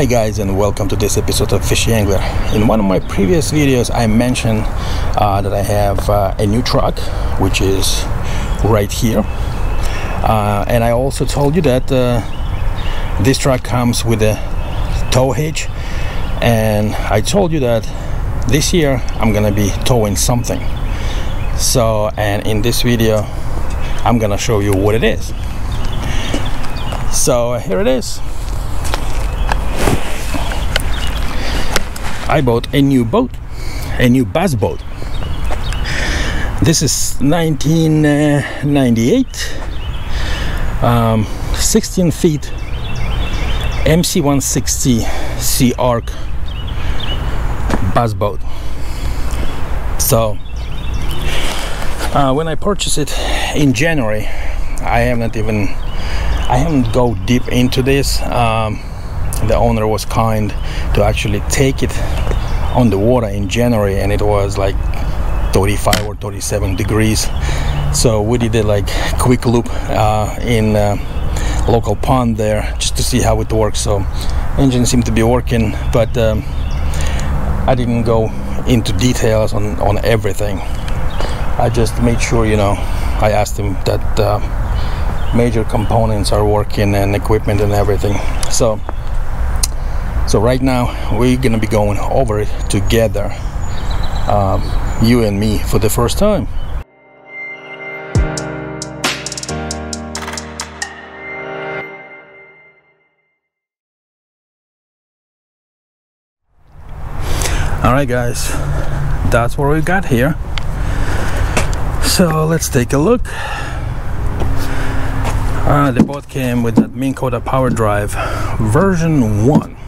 Hi guys and welcome to this episode of Fishy Angler. In one of my previous videos I mentioned uh, that I have uh, a new truck which is right here. Uh, and I also told you that uh, this truck comes with a tow hitch. And I told you that this year I'm gonna be towing something. So and in this video I'm gonna show you what it is. So here it is I bought a new boat, a new bass boat. This is 1998, um, 16 feet MC160 SeaArk bass boat. So uh, when I purchased it in January, I haven't even I haven't go deep into this. Um, the owner was kind to actually take it on the water in January and it was like 35 or 37 degrees. So we did a like quick loop uh, in uh, local pond there just to see how it works. So engine seemed to be working but um, I didn't go into details on, on everything. I just made sure you know I asked him that uh, major components are working and equipment and everything. So so right now we're gonna be going over it together um, you and me for the first time. All right guys that's what we got here. So let's take a look. Uh, the boat came with that Minn Kota power drive version 1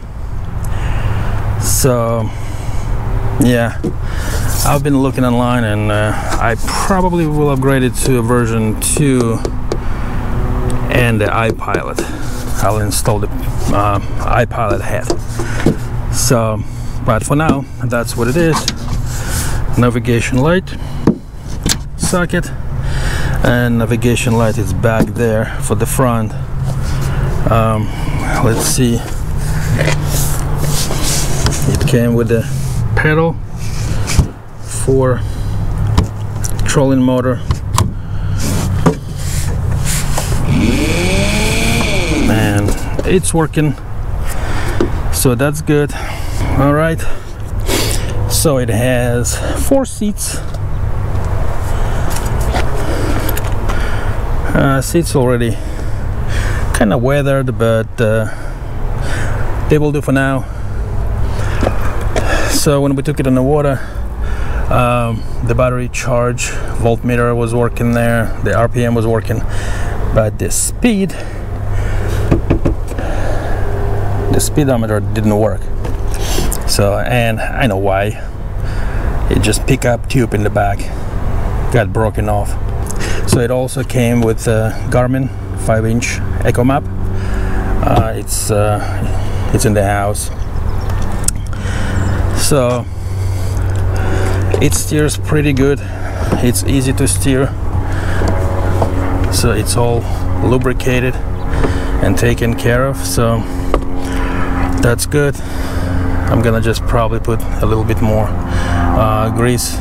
so yeah. I've been looking online and uh, I probably will upgrade it to a version 2 and the iPilot. I'll install the uh, iPilot head so but for now that's what it is. Navigation light socket and navigation light is back there for the front. Um, let's see came with the pedal for trolling motor. And it's working. So that's good. All right. So it has four seats. Uh, seats already kind of weathered but uh, they will do for now so when we took it in the water um, the battery charge voltmeter was working there the RPM was working but the speed the speedometer didn't work. So and I know why. It just pickup tube in the back got broken off. So it also came with a Garmin 5 inch Echo Map. Uh, it's uh, it's in the house so it steers pretty good. It's easy to steer. So it's all lubricated and taken care of. So that's good. I'm gonna just probably put a little bit more uh, grease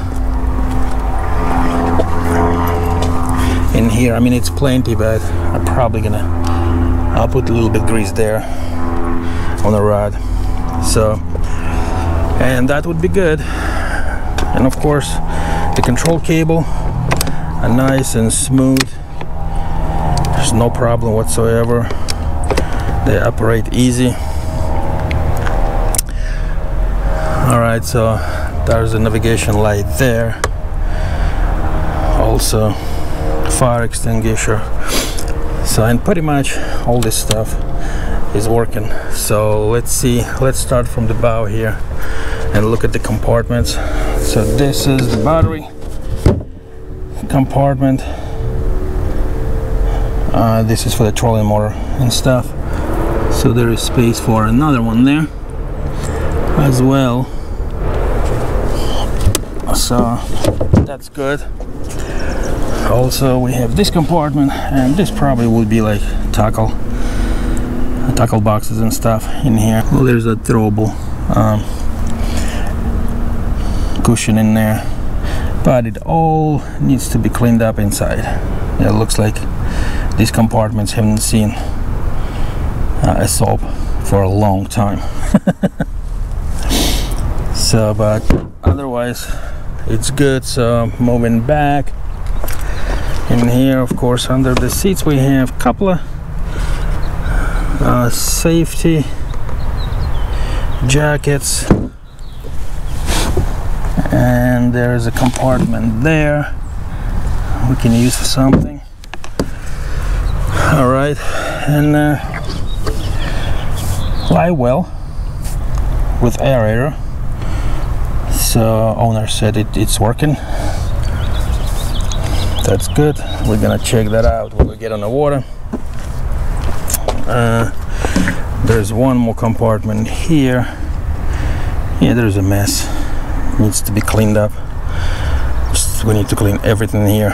in here. I mean it's plenty but I'm probably gonna I'll put a little bit grease there on the rod. So and that would be good. And of course the control cable a nice and smooth there's no problem whatsoever. They operate easy. All right so there's a navigation light there. Also fire extinguisher. So and pretty much all this stuff is working. So let's see. Let's start from the bow here and look at the compartments. So this is the battery compartment. Uh, this is for the trolling motor and stuff. So there is space for another one there as well. So that's good. Also we have this compartment and this probably would be like tackle tackle boxes and stuff in here. Well there's a throwable um, cushion in there. But it all needs to be cleaned up inside. It looks like these compartments haven't seen uh, a soap for a long time. So but otherwise it's good. So moving back in here of course under the seats we have a couple of uh, safety jackets and there is a compartment there. We can use for something. All right. And uh, live well with aerator so owner said it, it's working. That's good. We're gonna check that out when we get on the water uh, there's one more compartment here. Yeah there's a mess needs to be cleaned up. We need to clean everything here.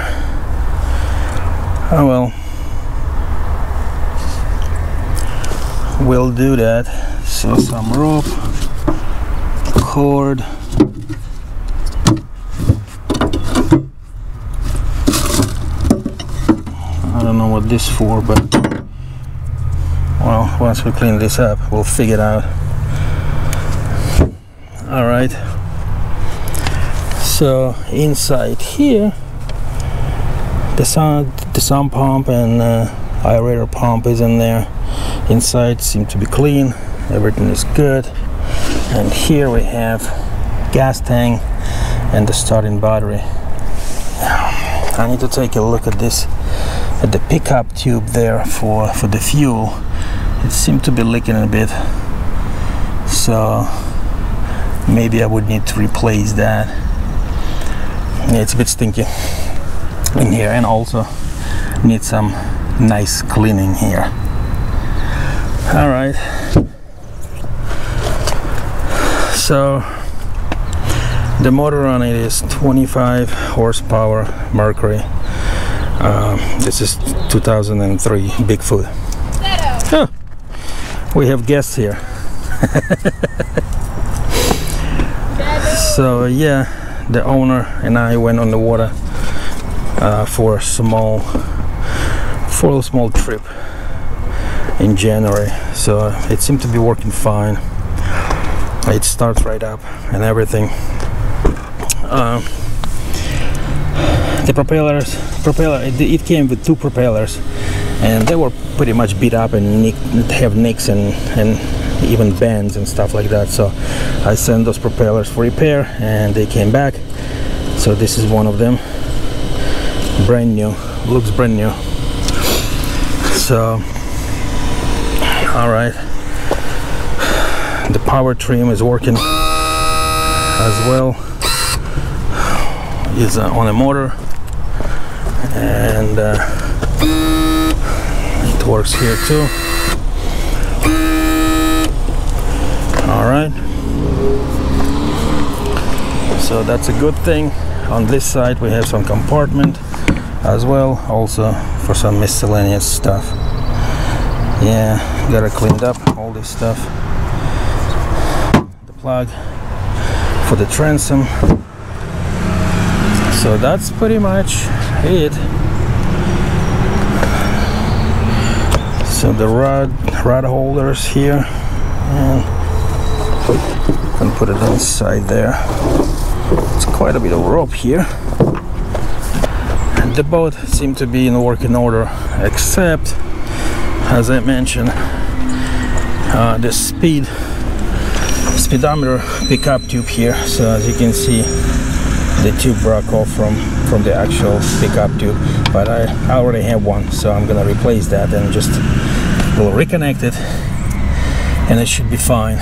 Oh well. We'll do that. So some rope cord. I don't know what this for but well once we clean this up we'll figure it out. All right so inside here the sun the sump pump and uh, aerator pump is in there. Inside seem to be clean everything is good. And here we have gas tank and the starting battery. I need to take a look at this at the pickup tube there for for the fuel. It seemed to be leaking a bit. So maybe I would need to replace that yeah, it's a bit stinky in here and also need some nice cleaning here. All right. So the motor on it is 25 horsepower mercury. Um, this is 2003 Bigfoot. Huh. we have guests here. So yeah the owner and I went on the water uh, for a small for a small trip in January. So it seemed to be working fine. It starts right up and everything. Uh, the propellers propeller it, it, came with two propellers and they were pretty much beat up and have nicks and and even bends and stuff like that. So I sent those propellers for repair and they came back. So this is one of them. Brand new. Looks brand new. So all right. The power trim is working as well. Is uh, on a motor. And uh, it works here too all right. So that's a good thing. On this side we have some compartment as well also for some miscellaneous stuff. Yeah gotta clean up all this stuff. The plug for the transom. So that's pretty much it. So the rod rod holders here. And can put it inside there. It's quite a bit of rope here. And the boat seemed to be in working order except as I mentioned uh, the speed speedometer pickup tube here. So as you can see the tube broke off from from the actual pickup tube but I, already have one so I'm gonna replace that and just will reconnect it and it should be fine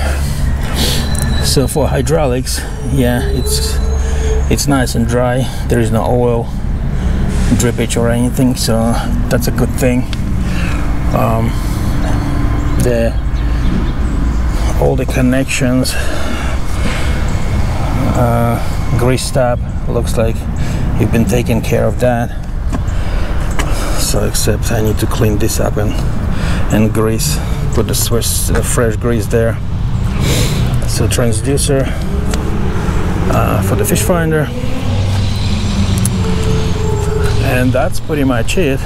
so for hydraulics yeah it's it's nice and dry. There is no oil drippage or anything so that's a good thing. Um, the all the connections uh, grease tab looks like you've been taking care of that. So except I need to clean this up and and grease put the fresh grease there so transducer uh, for the fish finder. And that's pretty much it.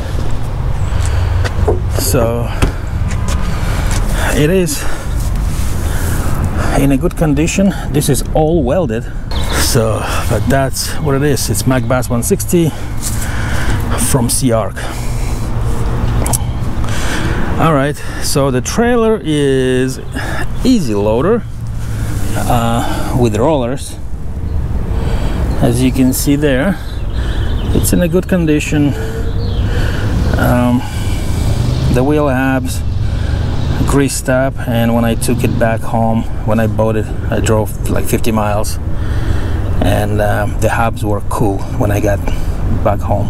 So it is in a good condition. This is all welded. So but that's what it is. It's McBass 160 from SeaArk all right so the trailer is EZ Loader uh, with rollers. As you can see there it's in a good condition. Um, the wheel hubs greased up and when I took it back home when I bought it I drove like 50 miles and um, the hubs were cool when I got back home.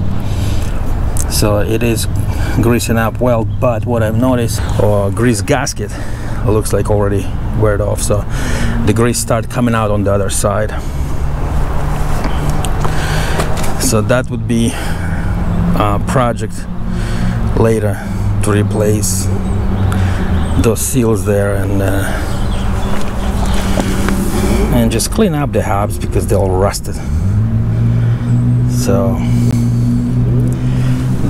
So it is greasing up well but what I've noticed or oh, grease gasket looks like already weared off so the grease start coming out on the other side. So that would be a project later to replace those seals there and uh, and just clean up the hubs because they're all rusted. So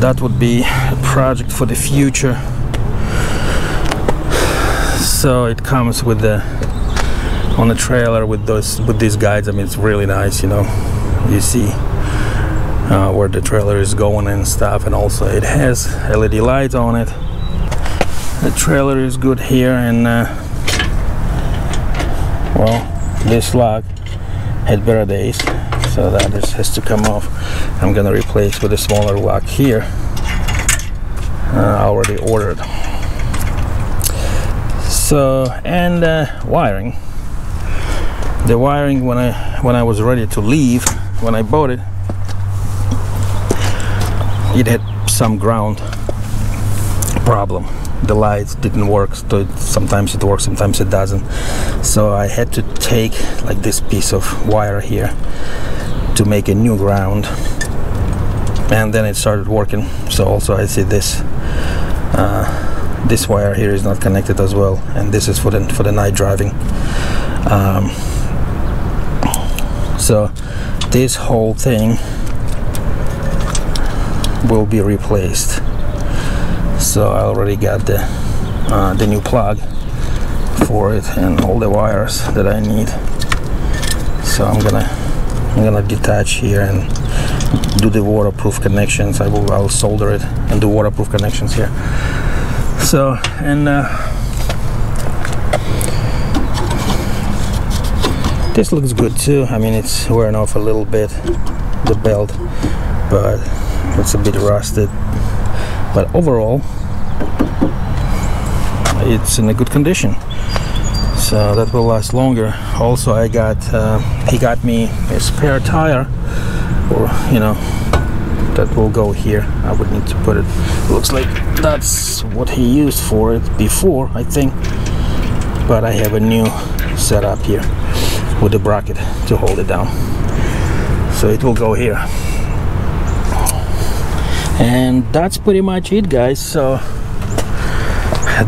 that would be a project for the future. So it comes with the on the trailer with those with these guides I mean it's really nice you know. You see uh, where the trailer is going and stuff and also it has LED lights on it. The trailer is good here and uh, well this lock had better days so that just has to come off. I'm gonna replace with a smaller lock here. Uh, already ordered. So and uh, wiring the wiring when I when I was ready to leave when I bought it it had some ground problem. The lights didn't work so sometimes it works sometimes it doesn't. So I had to take like this piece of wire here to make a new ground and then it started working. So also I see this uh, this wire here is not connected as well and this is for the for the night driving. Um, so this whole thing will be replaced. So I already got the uh, the new plug for it and all the wires that I need. So I'm gonna I'm gonna detach here and do the waterproof connections. I will I'll solder it and do waterproof connections here. So and uh, this looks good too. I mean it's wearing off a little bit the belt but it's a bit rusted. But overall it's in a good condition. So that will last longer. Also I got uh, he got me a spare tire or you know that will go here. I would need to put it looks like that's what he used for it before I think. But I have a new setup here with a bracket to hold it down. So it will go here. And that's pretty much it guys. So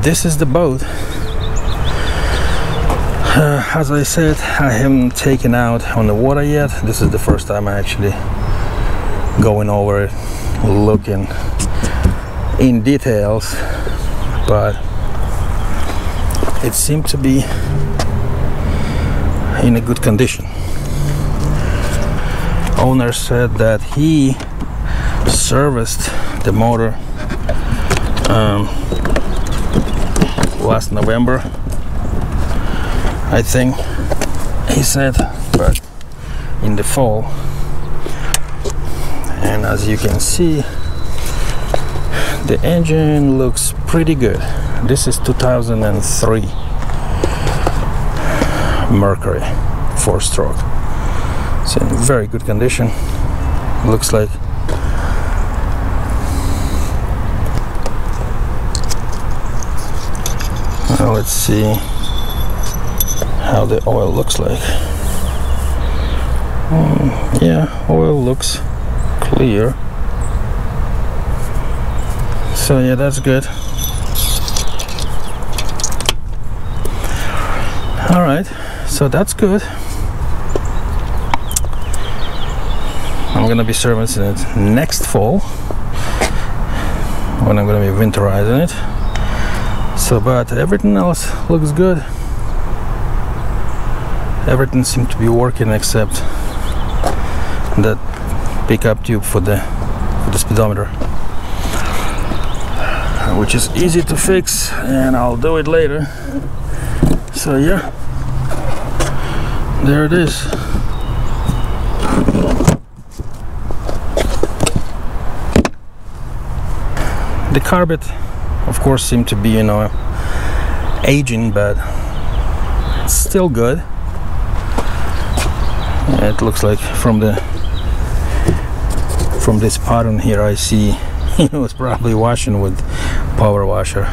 this is the boat. Uh, as I said I haven't taken out on the water yet. This is the first time I actually going over it looking in details but it seemed to be in a good condition. Owner said that he serviced the motor um, last November I think. He said but in the fall. And as you can see the engine looks pretty good. This is 2003 Mercury four stroke it's in very good condition looks like Now let's see how the oil looks like. Um, yeah, oil looks clear. So yeah, that's good. all right so that's good. I'm gonna be servicing it next fall when I'm gonna be winterizing it. So but everything else looks good. Everything seems to be working except that pickup tube for the for the speedometer which is easy to fix and I'll do it later. So yeah there it is. The carpet of course seemed to be you know aging but still good. It looks like from the from this pattern here I see it was probably washing with power washer.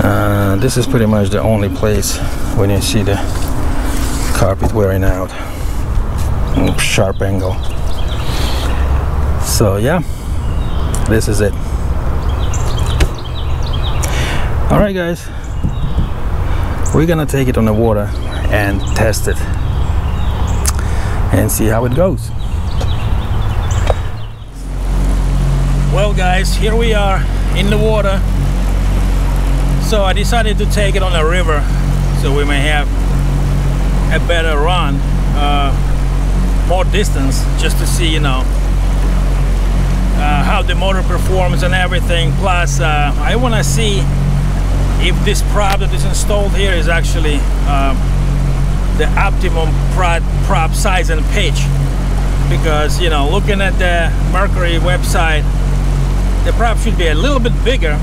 Uh, this is pretty much the only place when you see the carpet wearing out. Mm, sharp angle. So yeah. This is it. All right guys. We're gonna take it on the water and test it and see how it goes. Well guys here we are in the water. So I decided to take it on the river so we may have a better run uh, more distance just to see you know uh, how the motor performs and everything. Plus uh, I want to see if this prop that is installed here is actually uh, the optimum prop, prop size and pitch. Because you know looking at the Mercury website the prop should be a little bit bigger.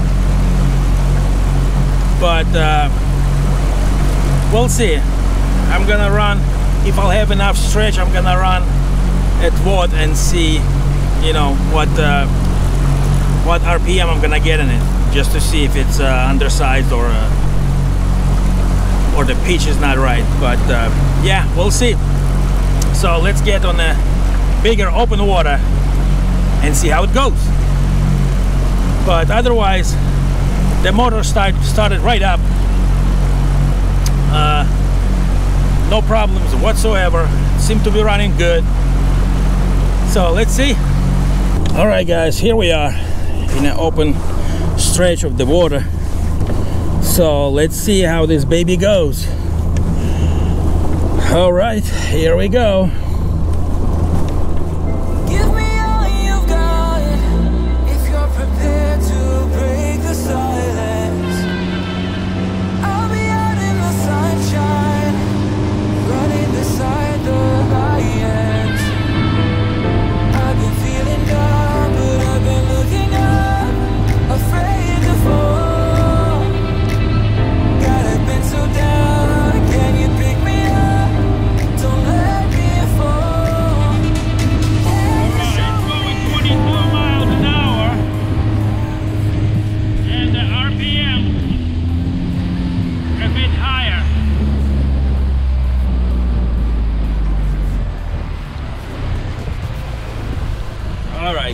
But uh, we'll see I'm gonna run. If I'll have enough stretch I'm gonna run at what and see you know what uh, what RPM I'm gonna get in it just to see if it's uh, undersized or uh, or the pitch is not right. But uh, yeah we'll see. So let's get on the bigger open water and see how it goes. But otherwise the motor start, started right up. Uh, no problems whatsoever. Seem to be running good. So let's see. All right guys here we are in an open stretch of the water. So let's see how this baby goes. All right here we go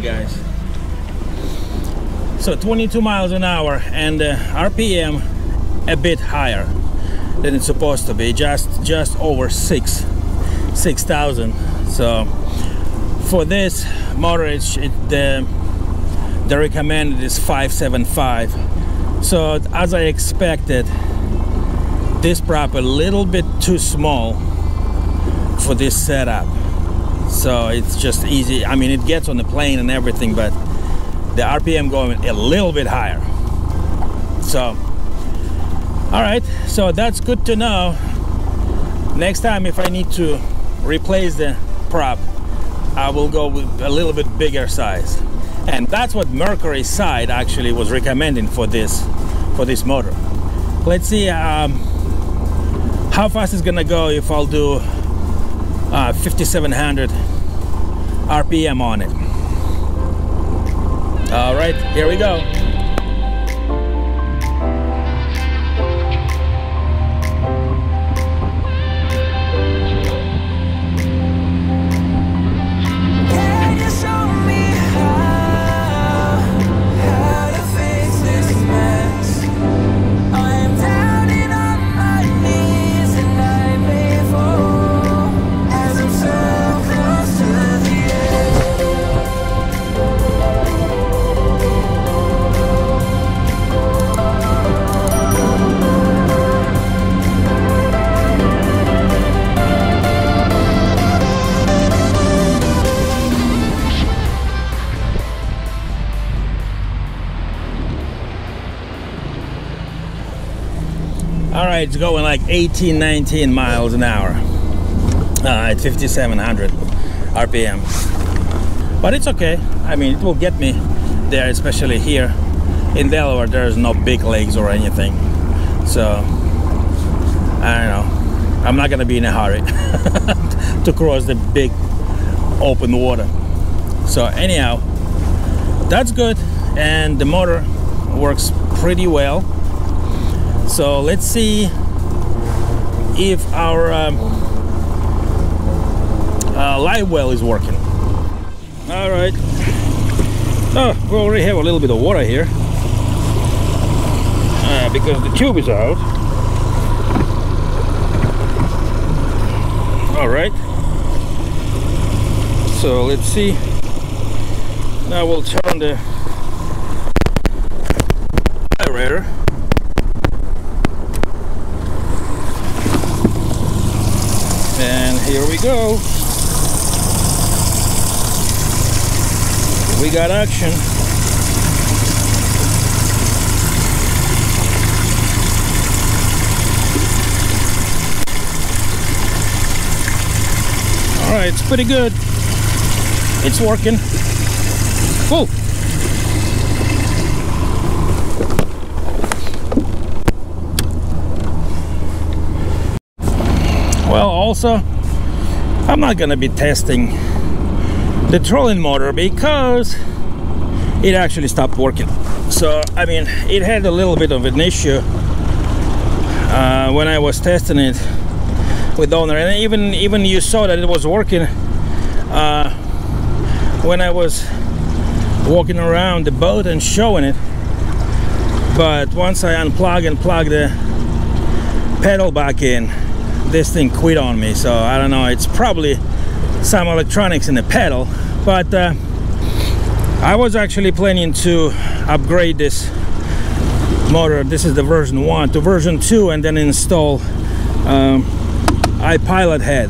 guys. So 22 miles an hour and uh, rpm a bit higher than it's supposed to be just just over six six thousand. So for this motor it's it, the the recommended is 575 so as i expected this prop a little bit too small for this setup so it's just easy. I mean it gets on the plane and everything but the RPM going a little bit higher. So all right. So that's good to know. Next time if I need to replace the prop I will go with a little bit bigger size. And that's what Mercury side actually was recommending for this for this motor. Let's see um, how fast it's gonna go if I'll do uh, 5700 RPM on it. All right, here we go. It's going like 18, 19 miles an hour uh, at 5,700 RPM. But it's okay. I mean, it will get me there, especially here in Delaware. There's no big lakes or anything. So, I don't know. I'm not gonna be in a hurry to cross the big open water. So anyhow, that's good. And the motor works pretty well so let's see if our um, uh, live well is working. All right. Oh we already have a little bit of water here. Uh, because the tube is out. All right. So let's see. Now we'll turn the aerator here we go. We got action. All right, it's pretty good. It's working. Cool. Well, also, I'm not gonna be testing the trolling motor because it actually stopped working. So I mean it had a little bit of an issue uh, when I was testing it with owner. And even even you saw that it was working uh, when I was walking around the boat and showing it. But once I unplug and plug the pedal back in this thing quit on me so I don't know it's probably some electronics in the pedal but uh, I was actually planning to upgrade this motor. This is the version 1 to version 2 and then install um, iPilot head.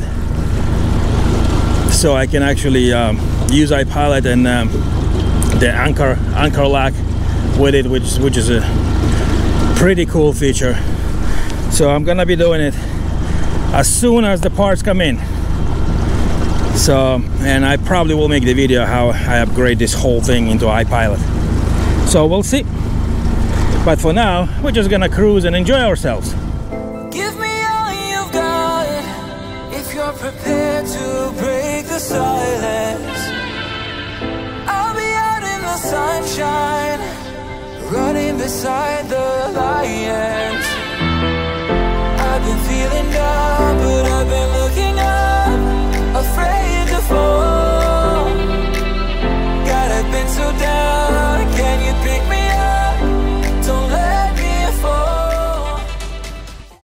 So I can actually um, use iPilot and um, the anchor anchor lock with it which which is a pretty cool feature. So I'm gonna be doing it as soon as the parts come in. So and I probably will make the video how I upgrade this whole thing into iPilot. So we'll see. But for now we're just gonna cruise and enjoy ourselves. Give me all you've got if you're prepared to break the silence. I'll be out in the sunshine running beside the lion so down. Can you pick me